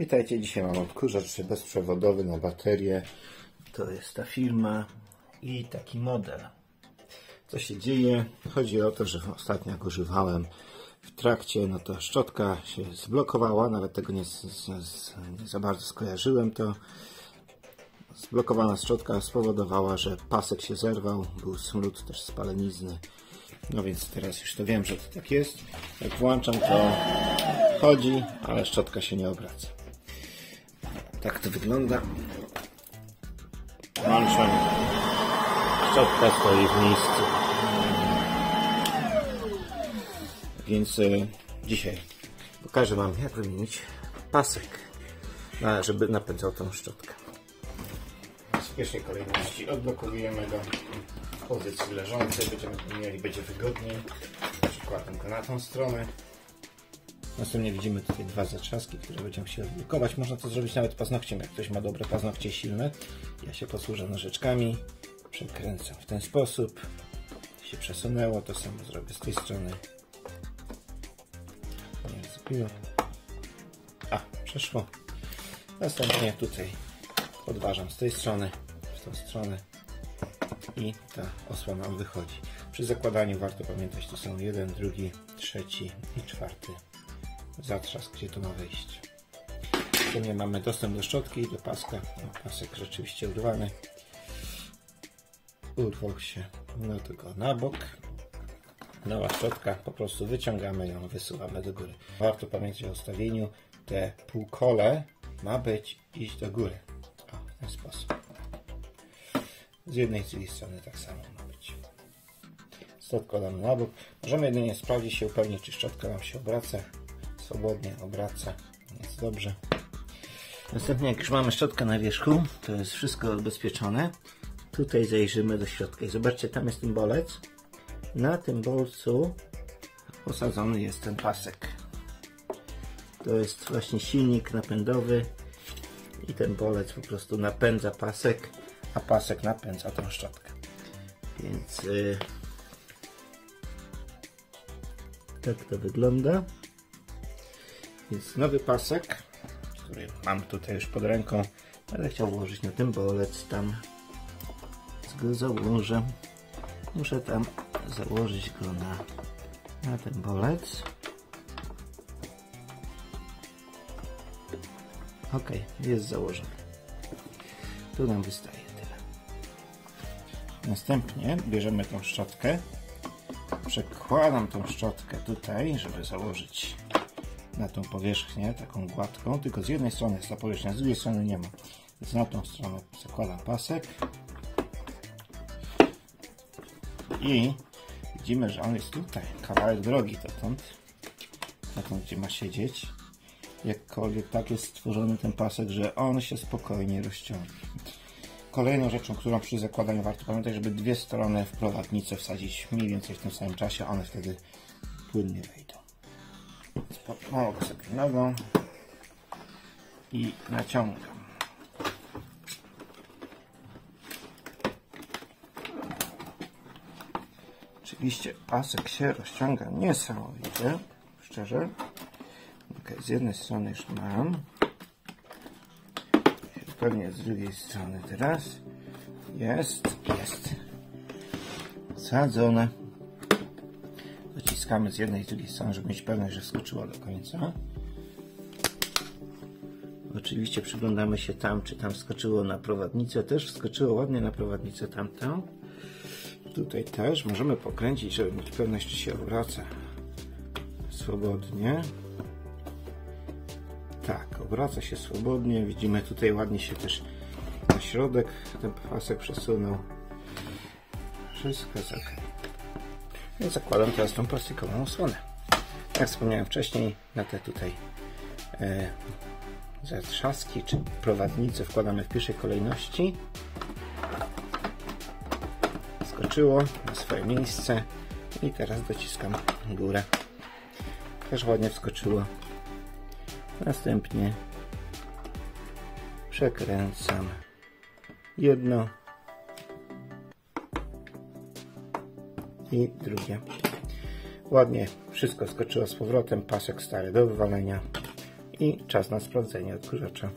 Witajcie, dzisiaj mam odkurzacz bezprzewodowy na baterię. To jest ta firma i taki model. Co się dzieje? Chodzi o to, że ostatnio jak używałem w trakcie, no to szczotka się zblokowała, nawet tego nie, nie za bardzo skojarzyłem to. Zblokowana szczotka spowodowała, że pasek się zerwał, był smród też spalenizny. No więc teraz już to wiem, że to tak jest. Jak włączam to chodzi, ale szczotka się nie obraca. Tak to wygląda. Włączam. Szczotka stoi w miejscu. Więc y, dzisiaj pokażę Wam jak wymienić pasek, żeby napędzał tą szczotkę. W pierwszej kolejności odblokujemy go w pozycji leżącej. Będziemy mieli, będzie wygodniej. Przykładam go na tą stronę. Następnie widzimy tutaj dwa zatrzaski, które będziemy się odblokować. Można to zrobić nawet paznokciem, jak ktoś ma dobre paznokcie silne. Ja się posłużę nożyczkami, przekręcam w ten sposób. Się przesunęło, to samo zrobię z tej strony. Nie zbiło. A, przeszło. Następnie tutaj podważam z tej strony, w tą stronę i ta osła nam wychodzi. Przy zakładaniu warto pamiętać, to są jeden, drugi, trzeci i czwarty zatrzask, gdzie to ma wejść. Tu nie mamy dostęp do szczotki i do paska. No, pasek rzeczywiście urwany. Urwał się. No tylko na bok. Nowa szczotka, po prostu wyciągamy ją, wysuwamy do góry. Warto pamiętać o ustawieniu. Te półkole ma być iść do góry. O, w ten sposób. Z jednej z drugiej strony tak samo ma być. Szczotkę damy na bok. Możemy jedynie sprawdzić się, upewnić, czy szczotka nam się obraca swobodnie obraca. Jest dobrze. Następnie jak już mamy szczotkę na wierzchu, to jest wszystko odbezpieczone. Tutaj zajrzymy do środka i zobaczcie, tam jest ten bolec. Na tym bolcu osadzony jest ten pasek. To jest właśnie silnik napędowy i ten bolec po prostu napędza pasek, a pasek napędza tą szczotkę. Więc yy, tak to wygląda. Jest nowy pasek, który mam tutaj już pod ręką. Będę chciał włożyć na ten bolec tam. Go założę. Muszę tam założyć go na, na ten bolec. Ok, jest założony. Tu nam wystaje tyle. Następnie bierzemy tą szczotkę. Przekładam tą szczotkę tutaj, żeby założyć na tą powierzchnię, taką gładką, tylko z jednej strony jest ta powierzchnia, z drugiej strony nie ma. Więc na tą stronę zakładam pasek i widzimy, że on jest tutaj, kawałek drogi dotąd, dotąd gdzie ma siedzieć. Jakkolwiek tak jest stworzony ten pasek, że on się spokojnie rozciągnie. Kolejną rzeczą, którą przy zakładaniu warto pamiętać, żeby dwie strony w prowadnicę wsadzić mniej więcej w tym samym czasie, one wtedy płynnie wejdą. Pomogę sobie nogą i naciągam. Oczywiście pasek się rozciąga niesamowicie, szczerze. Ok, z jednej strony już mam. Pewnie z drugiej strony teraz. Jest, jest. Sadzone wciskamy z jednej i z drugiej strony, żeby mieć pewność, że wskoczyło do końca. Oczywiście przyglądamy się tam, czy tam wskoczyło na prowadnicę. Też wskoczyło ładnie na prowadnicę tamtą. Tutaj też możemy pokręcić, żeby mieć pewność, czy się obraca swobodnie. Tak, obraca się swobodnie. Widzimy tutaj ładnie się też na środek ten pasek przesunął. Wszystko jest ok. I zakładam teraz tą plastikową osłonę. Jak wspomniałem wcześniej, na te tutaj e, zatrzaski czy prowadnice wkładamy w pierwszej kolejności. Skoczyło na swoje miejsce i teraz dociskam górę. Też ładnie wskoczyło. Następnie przekręcam jedno i drugie. Ładnie wszystko skoczyło z powrotem, pasek stary do wywalenia i czas na sprawdzenie odkurzacza.